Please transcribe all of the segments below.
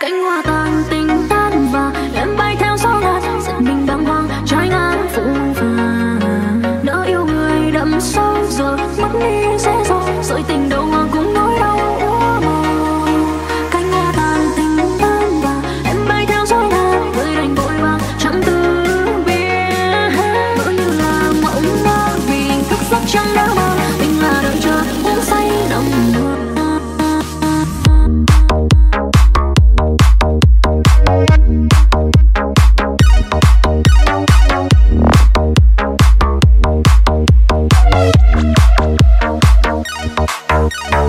cánh hoa tàn tình tan và em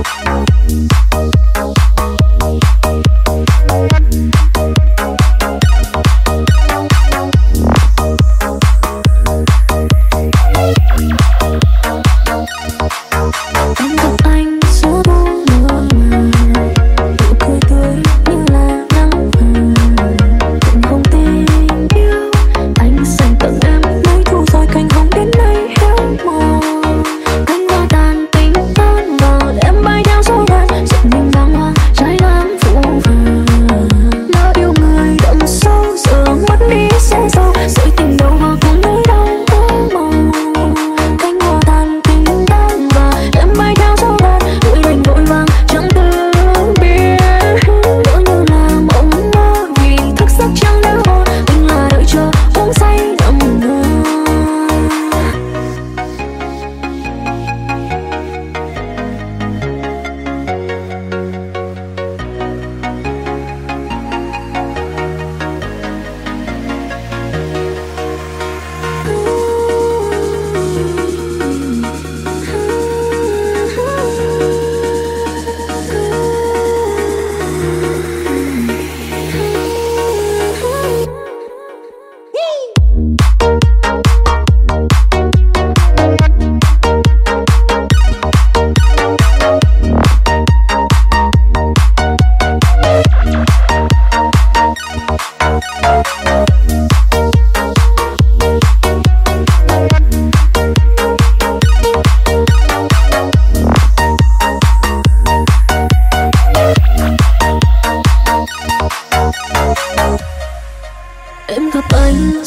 Oh, oh, oh,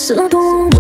这多